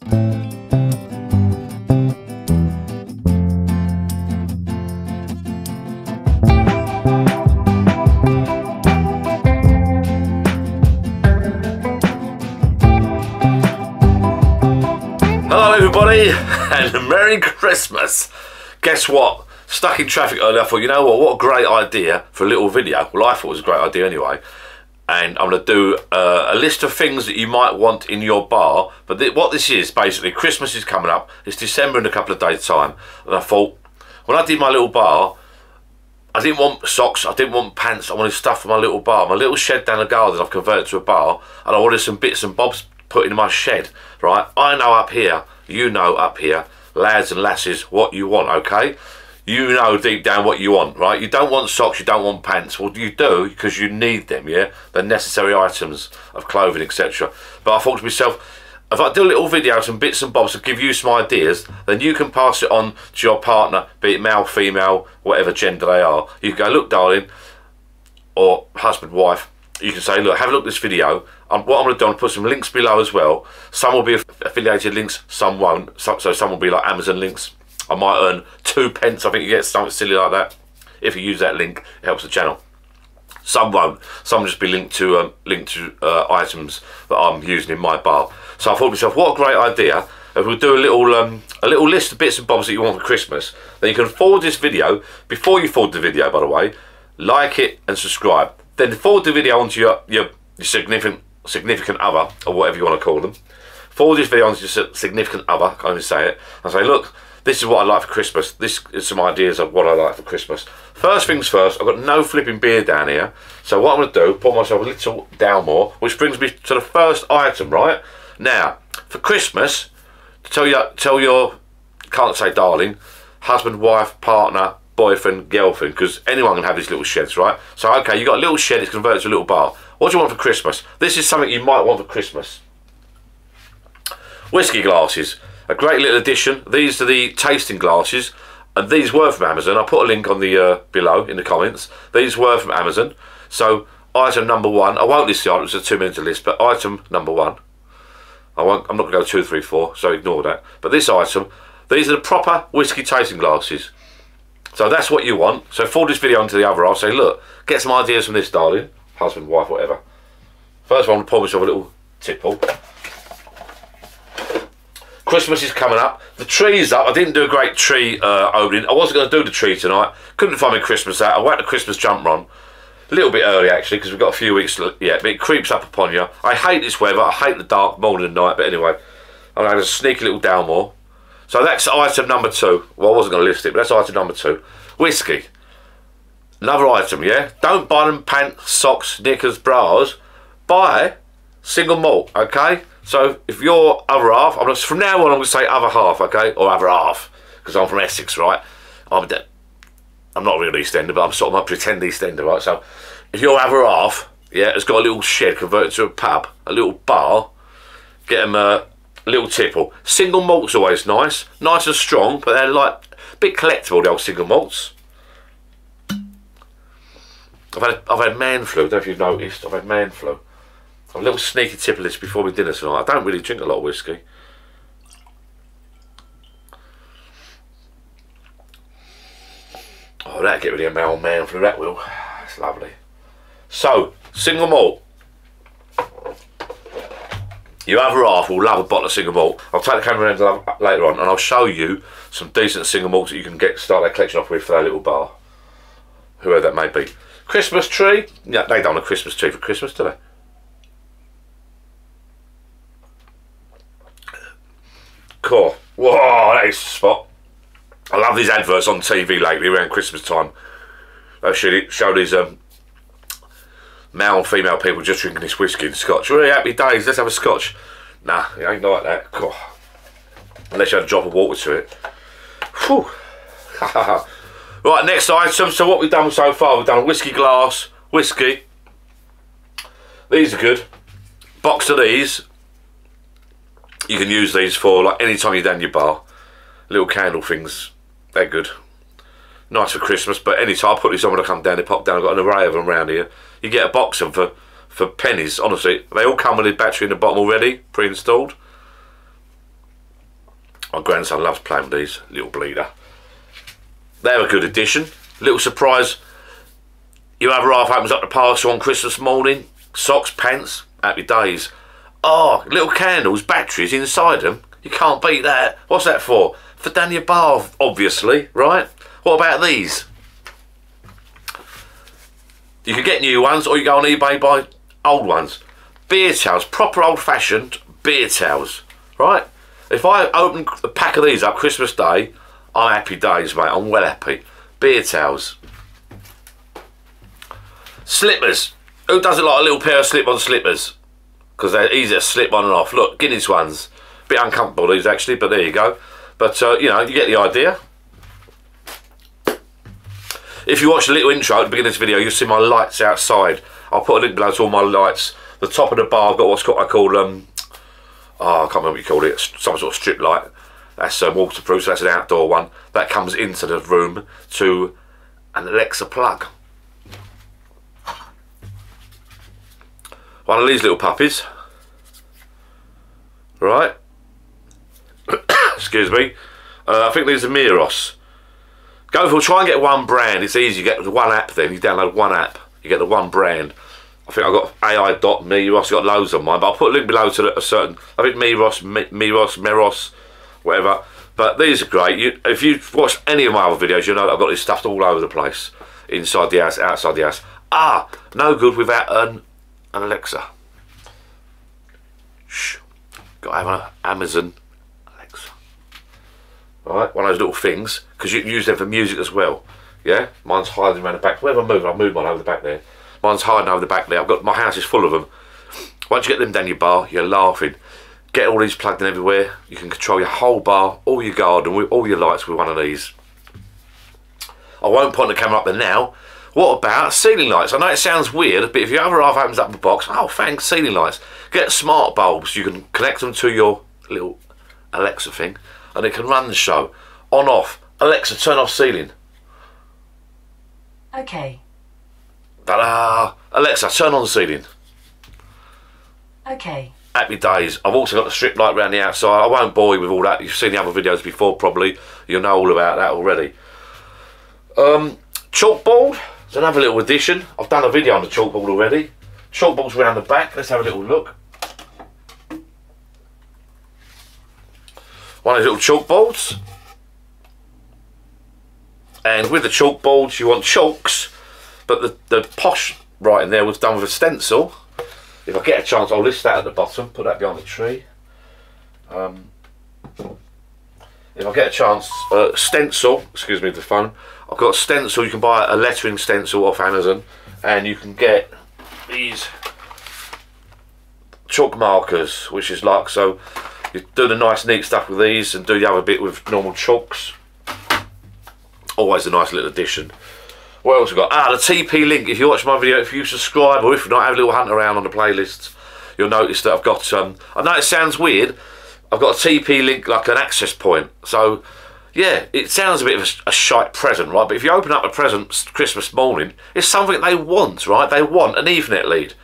Hello everybody and Merry Christmas. Guess what? Stuck in traffic earlier, I thought, you know what, what a great idea for a little video. Well, I thought it was a great idea anyway. And I'm going to do uh, a list of things that you might want in your bar. But th what this is, basically, Christmas is coming up. It's December in a couple of days' time. And I thought, when I did my little bar, I didn't want socks, I didn't want pants, I wanted stuff for my little bar. My little shed down the garden I've converted to a bar and I wanted some bits and bobs put in my shed, right? I know up here, you know up here, lads and lasses, what you want, okay? You know deep down what you want, right? You don't want socks, you don't want pants. Well, you do because you need them, yeah? They're necessary items of clothing, etc. But I thought to myself, if I do a little video, some bits and bobs to give you some ideas, then you can pass it on to your partner, be it male, female, whatever gender they are. You can go, look, darling, or husband, wife, you can say, look, have a look at this video. Um, what I'm going to do, I'm put some links below as well. Some will be affiliated links, some won't. So, so some will be like Amazon links. I might earn two pence. I think you get something silly like that. If you use that link, it helps the channel. Some won't. Some just be linked to um, linked to uh, items that I'm using in my bar. So I thought to myself, what a great idea! If we'll do a little um, a little list of bits and bobs that you want for Christmas, then you can forward this video. Before you forward the video, by the way, like it and subscribe. Then forward the video onto your your, your significant significant other or whatever you want to call them. Forward this video onto your significant other. I can only say it. And say, look, this is what I like for Christmas. This is some ideas of what I like for Christmas. First things first, I've got no flipping beer down here. So what I'm going to do, pour myself a little down more, which brings me to the first item, right? Now, for Christmas, tell your, tell your, can't say darling, husband, wife, partner, boyfriend, girlfriend, because anyone can have these little sheds, right? So, okay, you got a little shed, it's converted to a little bar. What do you want for Christmas? This is something you might want for Christmas whiskey glasses. A great little addition. These are the tasting glasses, and these were from Amazon. I put a link on the uh, below in the comments. These were from Amazon. So item number one. I won't list the items. It's a two-minute list, but item number one. I won't. I'm not going to go two, three, four. So ignore that. But this item. These are the proper whiskey tasting glasses. So that's what you want. So forward this video onto the other. I'll say, look, get some ideas from this, darling, husband, wife, whatever. First one, I'll pour myself a little tipple. Christmas is coming up. The tree's up. I didn't do a great tree uh, opening. I wasn't going to do the tree tonight. Couldn't find my Christmas hat. I went the Christmas jump run. A little bit early actually because we've got a few weeks yet. But it creeps up upon you. I hate this weather. I hate the dark morning and night. But anyway, I'm going to sneak a little Dalmore. So that's item number two. Well, I wasn't going to list it, but that's item number two. Whiskey. Another item, yeah? Don't buy them pants, socks, knickers, bras. Buy single malt, okay? So if you're other half, I'm just, from now on I'm going to say other half, okay? Or other half, because I'm from Essex, right? I'm, I'm not really East Ender, but I'm sort of my pretend Eastender, right? So if you're other half, yeah, it's got a little shed converted to a pub, a little bar, get them a little tipple. Single malt's always nice, nice and strong, but they're like a bit collectible, the old single malts. I've had, I've had man flu, don't know if you've noticed, I've had man flu. A little sneaky tip of this before my dinner tonight. I don't really drink a lot of whiskey. Oh, that'll get rid of my old man flu, that will. It's lovely. So, single malt. Your other half will love a bottle of single malt. I'll take the camera around later on and I'll show you some decent single malts that you can get start that collection off with for that little bar. Whoever that may be. Christmas tree? Yeah, they don't want a Christmas tree for Christmas, do they? Cool. Whoa, that is spot. I love these adverts on TV lately around Christmas time. They show, show these um, male and female people just drinking this whiskey and scotch. Really happy days, let's have a scotch. Nah, it ain't like that. Cool. Unless you had a drop of water to it. Whew. right, next item. So what we've done so far, we've done a whiskey glass, whiskey. These are good. Box of these. You can use these for like any time you're down your bar. Little candle things. They're good. Nice for Christmas, but any time I put these on when I come down, they pop down. I've got an array of them around here. You get a box of them for, for pennies, honestly. They all come with a battery in the bottom already, pre-installed. My grandson loves playing with these, little bleeder. They're a good addition. Little surprise. Your other half opens up the parcel on Christmas morning. Socks, pants, happy days. Oh, little candles, batteries inside them. You can't beat that. What's that for? For down your bar, obviously, right? What about these? You can get new ones or you go on eBay buy old ones. Beer towels, proper old fashioned beer towels, right? If I open a pack of these up Christmas Day, I'm happy days, mate. I'm well happy. Beer towels. Slippers. Who doesn't like a little pair of slip-on slippers? Because they're easy to slip on and off. Look, Guinness ones. A Bit uncomfortable these actually, but there you go. But, uh, you know, you get the idea. If you watch the little intro at the beginning of this video, you'll see my lights outside. I'll put a link below to all my lights. The top of the bar, I've got what's called, I call, um, oh, I can't remember what you call it, some sort of strip light. That's uh, waterproof, so that's an outdoor one. That comes into the room to an Alexa plug. One of these little puppies. Right. Excuse me. Uh, I think these are Miros. Go for try and get one brand. It's easy. You get one app. Then you download one app. You get the one brand. I think I've got AI.Miros. I've got loads on mine, but I'll put a link below to a certain. I think Miros, Miros, Meros, whatever. But these are great. You, if you watch any of my other videos, you know that I've got this stuffed all over the place, inside the house, outside the house. Ah, no good without an an Alexa. Shh. Got to have an Amazon Alexa. Alright, one of those little things, because you can use them for music as well. Yeah? Mine's hiding around the back. Wherever I move, I'll move mine over the back there. Mine's hiding over the back there. I've got my house is full of them. Once you get them down your bar, you're laughing. Get all these plugged in everywhere. You can control your whole bar, all your garden, all your lights with one of these. I won't point the camera up there now, what about ceiling lights? I know it sounds weird, but if your other half opens up the box, oh thanks, ceiling lights. Get smart bulbs, you can connect them to your little Alexa thing, and it can run the show. On, off. Alexa, turn off ceiling. Okay. Ta-da! Alexa, turn on the ceiling. Okay. Happy days. I've also got the strip light around the outside. I won't bore you with all that. You've seen the other videos before, probably. You'll know all about that already. Um, chalkboard. It's another little addition. I've done a video on the chalkboard already. Chalkboard's around the back. Let's have a little look. One of those little chalkboards. And with the chalkboards, you want chalks, but the, the posh writing there was done with a stencil. If I get a chance, I'll list that at the bottom, put that behind the tree. Um, if I get a chance, uh, stencil, excuse me, the phone, I've got a stencil, you can buy a lettering stencil off Amazon and you can get these chalk markers, which is like, so you do the nice neat stuff with these and do the other bit with normal chalks. Always a nice little addition. What else we got? Ah, the TP link. If you watch my video, if you subscribe or if not, have a little hunt around on the playlists, you'll notice that I've got, um, I know it sounds weird, I've got a TP link like an access point. So yeah, it sounds a bit of a, a shite present, right? But if you open up a present Christmas morning, it's something they want, right? They want an Ethernet lead.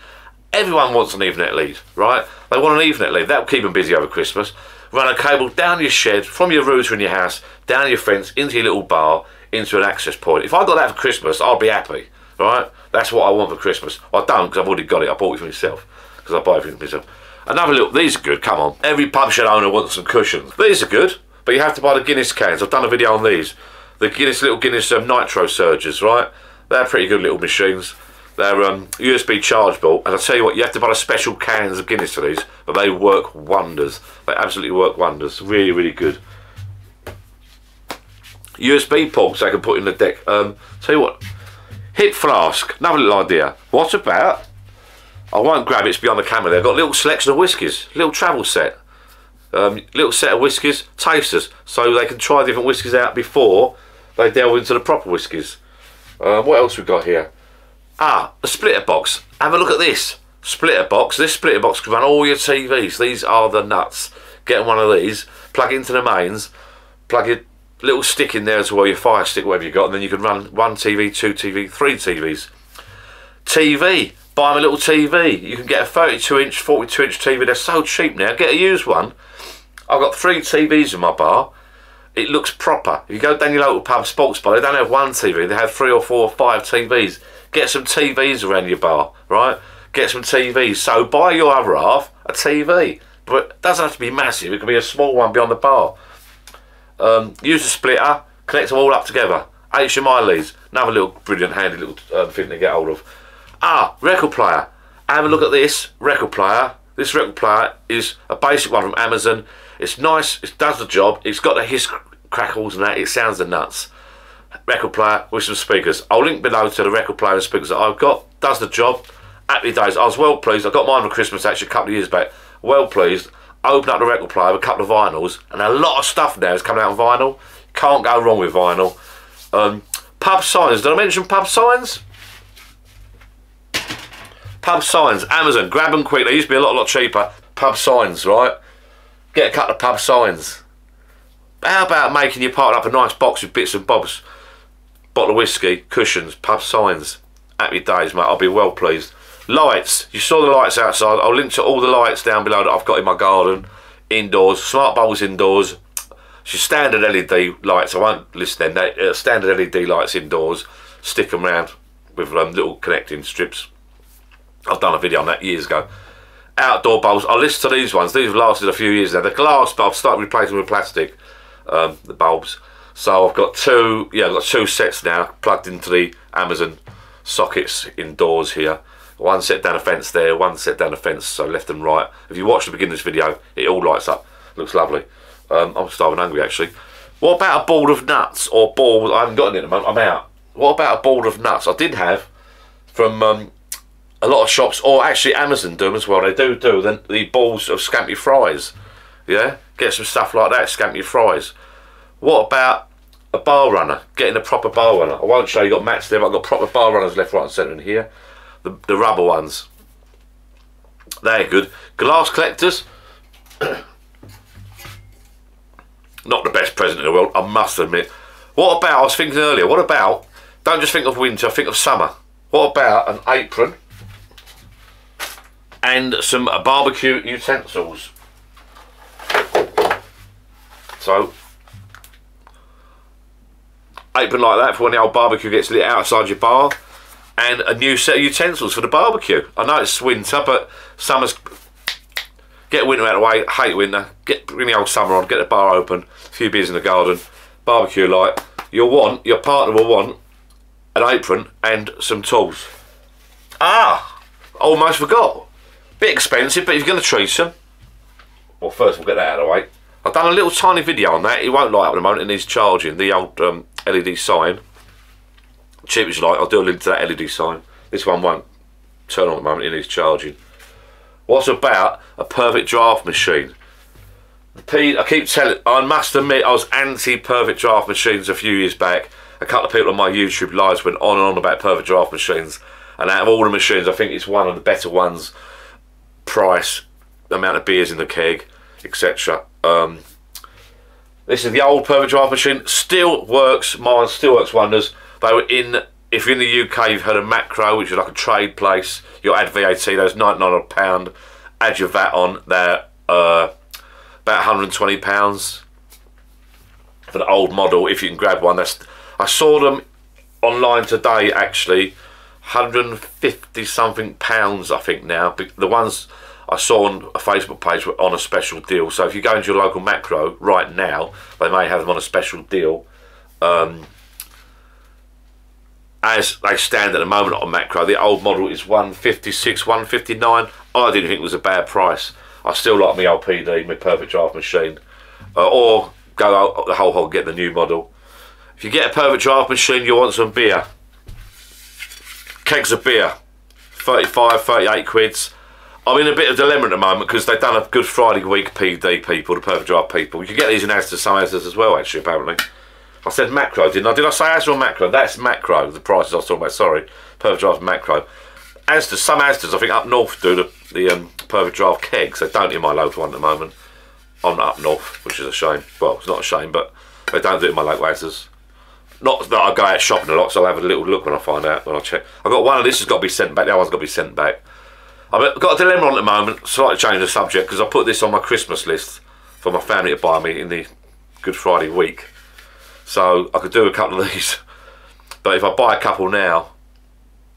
Everyone wants an Ethernet lead, right? They want an Ethernet lead. That'll keep them busy over Christmas. Run a cable down your shed, from your router in your house, down your fence, into your little bar, into an access point. If I got that for Christmas, I'd be happy, right? That's what I want for Christmas. I don't, because I've already got it. I bought it for myself, because I buy everything for myself. Another little, these are good, come on. Every pub shed owner wants some cushions. These are good. But you have to buy the Guinness cans. I've done a video on these. The Guinness little Guinness um, Nitrosurges, right? They're pretty good little machines. They're um, USB chargeable, and I tell you what, you have to buy the special cans of Guinness for these, but they work wonders. They absolutely work wonders. Really, really good. USB ports I can put in the deck. Um, tell you what, hip flask. Another little idea. What about? I won't grab it. It's beyond the camera. They've got a little selection of whiskies, little travel set. Um, little set of whiskies, tasters, so they can try different whiskies out before they delve into the proper whiskies. Uh, what else we got here? Ah, a splitter box. Have a look at this splitter box. This splitter box can run all your TVs. These are the nuts. Get one of these, plug into the mains, plug your little stick in there as well, your fire stick, whatever you got, and then you can run one TV, two TV, three TVs. TV. Buy them a little TV. You can get a 32 inch, 42 inch TV. They're so cheap now. Get a used one I've got three TVs in my bar. It looks proper. If you go down your local pub sports bar, they don't have one TV. They have three or four or five TVs. Get some TVs around your bar, right? Get some TVs. So buy your other half a TV. But it doesn't have to be massive. It can be a small one beyond the bar. Um, use a splitter. Connect them all up together. HDMI leads. Another little brilliant handy little uh, thing to get hold of. Ah, record player. Have a look at this record player. This record player is a basic one from Amazon. It's nice. It does the job. It's got the hiss crackles and that. It sounds the nuts. Record player with some speakers. I'll link below to the record player and speakers that I've got. Does the job. Happy days. I was well pleased. I got mine for Christmas actually a couple of years back. Well pleased. Opened up the record player with a couple of vinyls and a lot of stuff now is coming out on vinyl. Can't go wrong with vinyl. Um, pub signs. Did I mention pub signs? Pub signs. Amazon. Grab them quick. They used to be a lot, lot cheaper. Pub signs, right? Get a couple of pub signs. How about making your partner up a nice box with bits and bobs? Bottle of whiskey, cushions, pub signs. Happy days, mate. I'll be well pleased. Lights. You saw the lights outside. I'll link to all the lights down below that I've got in my garden. Indoors. Smart bulbs indoors. She's standard LED lights. I won't list them. Uh, standard LED lights indoors. Stick them round with um, little connecting strips. I've done a video on that years ago. Outdoor bulbs. I'll list to these ones. These have lasted a few years now. The glass, but I've started replacing with plastic. Um, the bulbs. So I've got two. Yeah, I've got two sets now plugged into the Amazon sockets indoors here. One set down a fence there, one set down a fence, so left and right. If you watch the beginning of this video, it all lights up. Looks lovely. Um, I'm starving hungry actually. What about a ball of nuts or ball? I haven't got any at the moment. I'm out. What about a ball of nuts? I did have from um, a lot of shops, or actually Amazon do them as well. They do do the, the balls of scampi fries. Yeah, get some stuff like that. Scampi fries. What about a bar runner? Getting a proper bar runner. I won't show you. Got mats there. I've got proper bar runners left, right, and centre in here. The the rubber ones. They're good. Glass collectors. not the best present in the world, I must admit. What about, I was thinking earlier, what about, don't just think of winter, think of summer. What about an apron and some barbecue utensils? So, apron like that for when the old barbecue gets lit outside your bar and a new set of utensils for the barbecue. I know it's winter, but summer's Get winter out of the way, hate winter, get bring the old summer on, get the bar open, a few beers in the garden, barbecue light. You'll want, your partner will want an apron and some tools. Ah, almost forgot. Bit expensive, but if you're going to treat them, well first we'll get that out of the way. I've done a little tiny video on that, it won't light up at the moment, it needs charging, the old um, LED sign. Cheap as you like, I'll do a link to that LED sign. This one won't turn on at the moment, it needs charging. What's about a perfect draft machine? I keep telling, I must admit, I was anti perfect draft machines a few years back. A couple of people on my YouTube lives went on and on about perfect draft machines, and out of all the machines, I think it's one of the better ones. Price, amount of beers in the keg, etc. Um, this is the old perfect draft machine. Still works. Mine still works wonders. They were in if you're in the UK, you've heard of Makro, which is like a trade place. You'll add VAT, those £99 a pound. Add your VAT on, they're uh, about £120 for the old model. If you can grab one, that's. I saw them online today actually, 150 something pounds I think now. The ones I saw on a Facebook page were on a special deal. So if you go into your local Makro right now, they may have them on a special deal. Um, as they stand at the moment on Makro, the old model is 156, 159. I didn't think it was a bad price. I still like my LPD, my perfect draft machine. Uh, or go out the whole hog get the new model. If you get a perfect draft machine, you want some beer. Kegs of beer, 35, 38 quids. I'm in a bit of a dilemma at the moment because they've done a Good Friday week PD people, the perfect Drive people. You can get these in Asda, Asdas as well actually apparently. I said Makro, didn't I? Did I say Asda or Makro? That's Makro, the prices I was talking about, sorry. Perfect Drive Makro. Asda, some Asdas, I think up north do the, the um, Perfect Drive kegs. They don't in my local one at the moment. I'm not up north, which is a shame. Well, it's not a shame, but they don't do it in my local Asdas. Not that I go out shopping a lot, so I'll have a little look when I find out, when I check. I've got one of this has got to be sent back, the other one's got to be sent back. I've got a dilemma on at the moment, slightly change the subject, because I put this on my Christmas list for my family to buy me in the Good Friday week. So I could do a couple of these. But if I buy a couple now,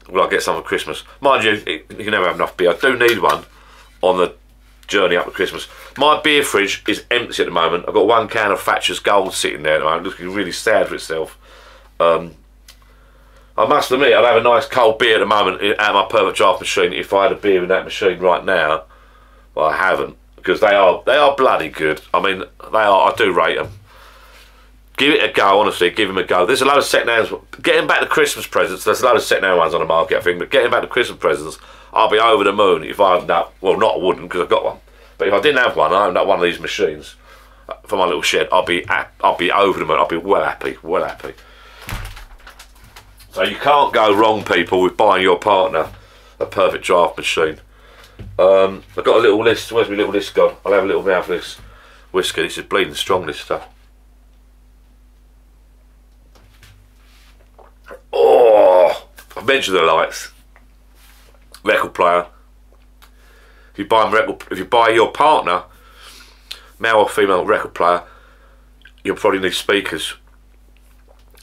will I get some for Christmas? Mind you, it, you can never have enough beer. I do need one on the journey up to Christmas. My beer fridge is empty at the moment. I've got one can of Thatcher's Gold sitting there at the moment, looking really sad for itself. Um, I must admit, I'd have a nice cold beer at the moment at my perfect draft machine if I had a beer in that machine right now. Well, I haven't because they are they are bloody good. I mean, they are. I do rate them. Give it a go, honestly. Give them a go. There's a lot of second hands. Getting back to Christmas presents. There's a lot of second hand ones on the market, I think. But getting back to Christmas presents, I'll be over the moon if I opened up. Well, not I wouldn't because I've got one. But if I didn't have one, I opened up one of these machines uh, for my little shed. I'll be I'll be over the moon. I'll be well happy. Well happy. So you can't go wrong, people, with buying your partner a perfect draft machine. Um, I've got a little list. Where's my little list gone? I'll have a little mouth this whiskey. This is bleeding strong, this stuff. Oh, I've mentioned the lights. Record player. If you buy record, if you buy your partner, male or female record player, you'll probably need speakers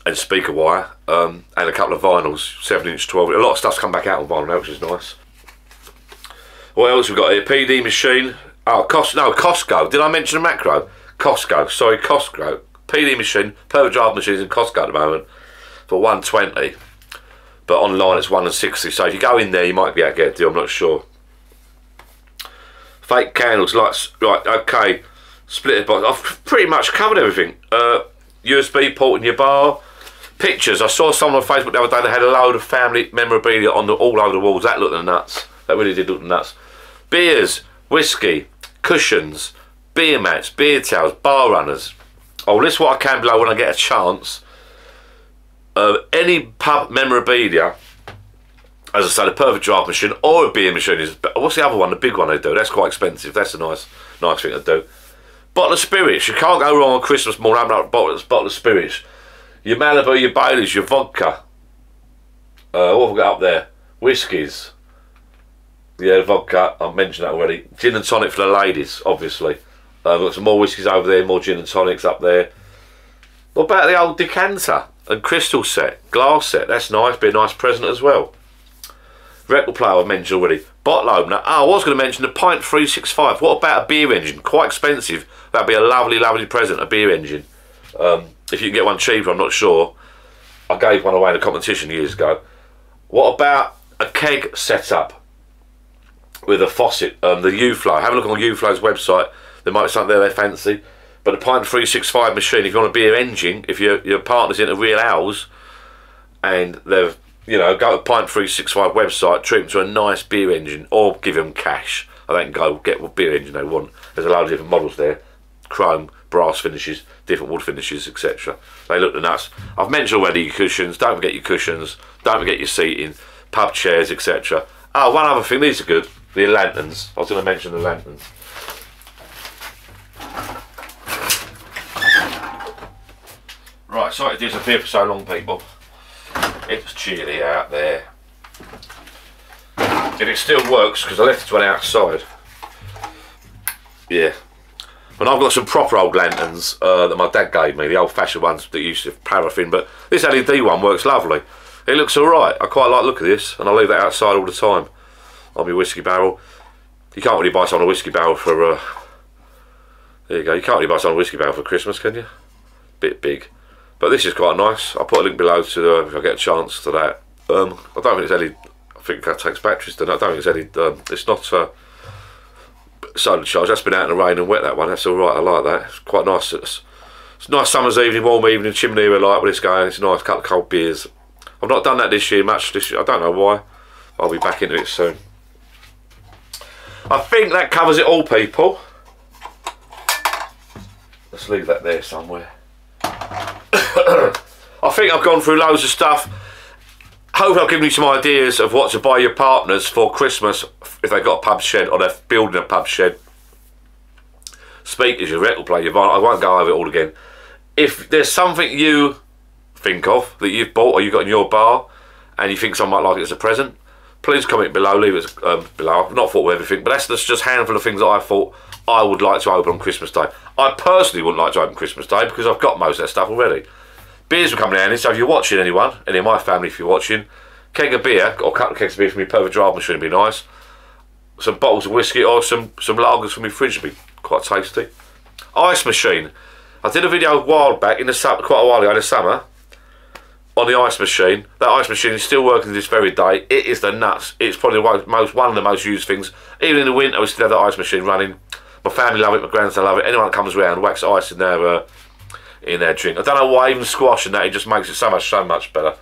and speaker wire um, and a couple of vinyls, 7 inch, 12. A lot of stuff's come back out on vinyl which is nice. What else we got here? PD machine. Oh, Costco. No, Costco. Did I mention a Makro? Costco. Sorry, Costco. PD machine. Perfect draft machines in Costco at the moment for 120 but online it's 160 so if you go in there you might be able to get a deal I'm not sure fake candles lights right okay split it box I've pretty much covered everything uh, USB port in your bar pictures I saw someone on Facebook the other day that had a load of family memorabilia on the all over the walls that looked nuts that really did look nuts beers whiskey cushions beer mats beer towels bar runners I'll list what I can below when I get a chance uh, any pub memorabilia, as I said, a perfect draft machine or a beer machine is. What's the other one? The big one they do. That's quite expensive. That's a nice, nice thing to do. Bottle of spirits. You can't go wrong on Christmas morning having a bottle, bottle of spirits. Your Malibu, your Baileys, your vodka. Uh, what have we got up there? Whiskies. Yeah, vodka. I've mentioned that already. Gin and tonic for the ladies, obviously. Uh, got some more whiskies over there, more gin and tonics up there. What about the old decanter? and crystal set, glass set. That's nice. Be a nice present as well. Record player I mentioned already. Bottle opener. Oh, I was going to mention the Pint 365. What about a beer engine? Quite expensive. That'd be a lovely, lovely present, a beer engine. Um, if you can get one cheaper, I'm not sure. I gave one away in a competition years ago. What about a keg setup with a faucet? Um, the U-Flow. Have a look on U-Flow's website. There might be something there they fancy. But a Pint 365 machine, if you want a beer engine, if your your partner's into real owls, and they've you know go to Pint 365 website, treat them to a nice beer engine, or give them cash. I think go get what beer engine they want. There's a load of different models there, chrome, brass finishes, different wood finishes, etc. They look the nuts. I've mentioned already your cushions. Don't forget your cushions. Don't forget your seating, pub chairs, etc. Oh, ah, one other thing. These are good. The lanterns. I was going to mention the lanterns. Right, sorry to disappear for so long, people. It's chilly out there. If it still works, because I left it one outside. Yeah. And I've got some proper old lanterns uh, that my dad gave me, the old-fashioned ones that used to paraffin, but this LED one works lovely. It looks alright. I quite like the look of this, and I leave that outside all the time on my whiskey barrel. You can't really buy some a whiskey barrel for... Uh, there you go. You can't really buy some a whiskey barrel for Christmas, can you? Bit big. But this is quite nice. I'll put a link below to uh, if I get a chance to that. Um, I don't think it's any. I think that takes batteries. To, I don't think it's any. Um, it's not uh, solar charged. That's been out in the rain and wet. That one. That's all right. I like that. It's quite nice. It's, it's nice summer's evening, warm evening, chimney area light with this going. It's nice. Couple of cold beers. I've not done that this year much. This year. I don't know why. I'll be back into it soon. I think that covers it all, people. Let's leave that there somewhere. I think I've gone through loads of stuff. Hopefully I've given you some ideas of what to buy your partners for Christmas if they've got a pub shed or they're building a pub shed. Speakers, your record player, your I won't go over it all again. If there's something you think of that you've bought or you've got in your bar and you think someone might like it as a present, please comment below, leave it um, below. I've not thought of everything, but that's just a handful of things that I thought I would like to open on Christmas Day. I personally wouldn't like to open Christmas Day because I've got most of that stuff already. Beers will come in so if you're watching anyone, any of my family if you're watching, keg of beer, or a couple of kegs of beer from your perfect drive machine would be nice. Some bottles of whiskey or some, some lagers from your fridge would be quite tasty. Ice machine. I did a video a while back, in the quite a while ago in the summer, on the ice machine. That ice machine is still working to this very day. It is the nuts. It's probably the most one of the most used things. Even in the winter, we still have that ice machine running. My family love it. My grandson love it. Anyone that comes around, whacks ice in their uh, in their drink. I don't know why even squash and that. It just makes it so much so much better.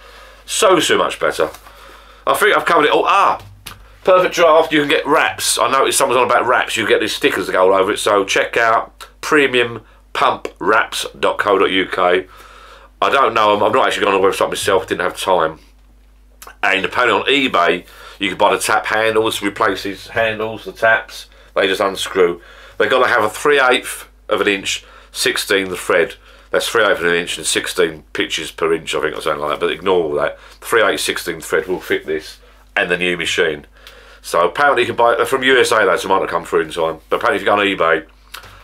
So so much better. I think I've covered it all. Ah, perfect draft. You can get wraps. I noticed someone's on about wraps. You get these stickers that go all over it. So check out premiumpumwraps.co.uk. I don't know. I'm, I'm not actually going on the website myself. Didn't have time. And apparently on eBay, you can buy the tap handles, replace these handles, the taps. They just unscrew. They've got to have a 3 8 of an inch, 16 the thread. That's 3 8 of an inch and 16 pitches per inch, I think, or something like that. But ignore all that. 3 8 16 thread will fit this and the new machine. So apparently you can buy from USA, though, so it might not come through in time. But apparently if you go on eBay,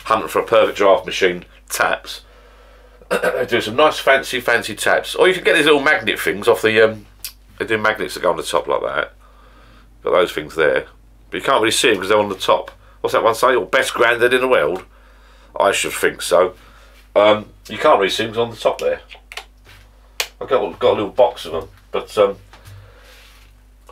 hunting for a perfect draft machine taps, they do some nice fancy fancy taps or you can get these little magnet things off the um, they do magnets that go on the top like that got those things there but you can't really see them because they're on the top what's that one say your best grandad in the world I should think so um, you can't really see them on the top there I've got, got a little box of them but um,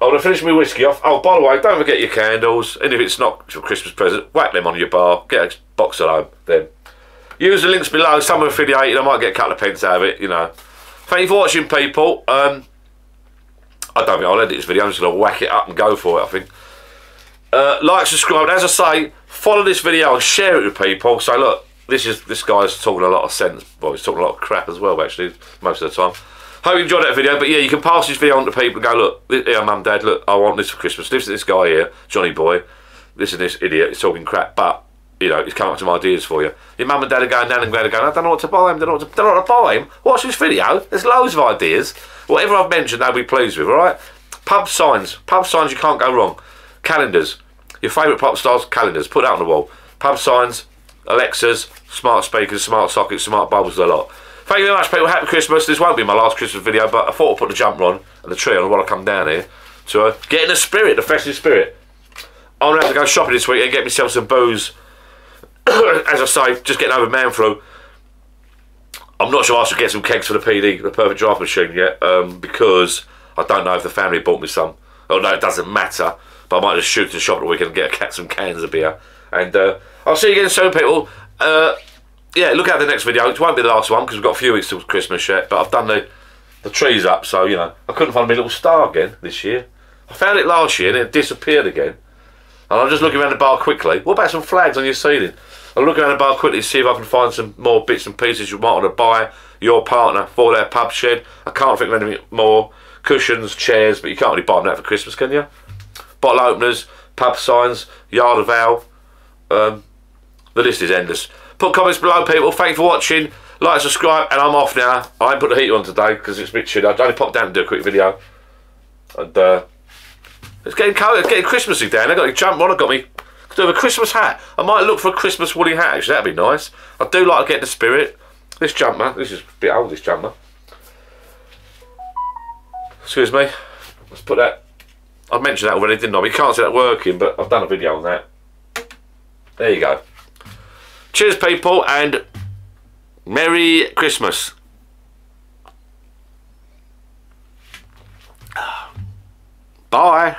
I'm going to finish my whiskey off. Oh, by the way, don't forget your candles. And if it's not for Christmas present, whack them on your bar. Get a box at home then. Use the links below. Some are affiliated. I might get a couple of pence out of it, you know. Thank you for watching, people. Um, I don't think I'll edit this video. I'm just going to whack it up and go for it, I think. Uh, like, subscribe. As I say, follow this video and share it with people. So, look, this is this guy's talking a lot of sense. Well, he's talking a lot of crap as well, actually, most of the time. Hope you enjoyed that video. But, yeah, you can pass this video on to people and go, look, here, mum, dad, look, I want this for Christmas. This is this guy here, Johnny Boy. This is this idiot. He's talking crap. But you know, he's come up with some ideas for you. Your mum and dad are going down and going, I don't know what to buy him, don't know what to, don't know what to buy him. Watch this video, there's loads of ideas. Whatever I've mentioned, they'll be pleased with, alright? Pub signs, pub signs you can't go wrong. Calendars, your favourite pop stars, calendars, put that on the wall. Pub signs, Alexas, smart speakers, smart sockets, smart bulbs, a lot. Thank you very much, people. Happy Christmas. This won't be my last Christmas video, but I thought I'd put the jumper on and the tree on while I come down here to uh, get in the spirit, the festive spirit. I'm going to have to go shopping this week and get myself some booze as I say, just getting over man flu. I'm not sure I should get some kegs for the PD, the perfect draft machine yet, um, because I don't know if the family bought me some. Oh no, it doesn't matter. But I might just shoot to the shop at the weekend and get a, some cans of beer. And uh, I'll see you again soon, people. Uh, yeah, look at the next video. It won't be the last one because we've got a few weeks till Christmas yet. But I've done the the trees up, so you know I couldn't find my little star again this year. I found it last year and it disappeared again. And I'm just looking around the bar quickly. What about some flags on your ceiling? I'll look around the bar quickly to see if I can find some more bits and pieces you might want to buy your partner for their pub shed. I can't think of anything more. Cushions, chairs, but you can't really buy them that for Christmas, can you? Bottle openers, pub signs, yard of owl. Um, the list is endless. Put comments below, people. Thank you for watching. Like, subscribe, and I'm off now. I ain't put the heat on today because it's a bit chilly. I only popped down to do a quick video. And uh, it's getting cold. It's getting Christmassy down. I got a jump on. I got me do a Christmas hat. I might look for a Christmas woolly hat. Actually, that'd be nice. I do like to get the spirit. This jumper. This is a bit old. This jumper. Excuse me. Let's put that. I mentioned that already, didn't I? You can't see that working, but I've done a video on that. There you go. Cheers, people, and Merry Christmas. Bye.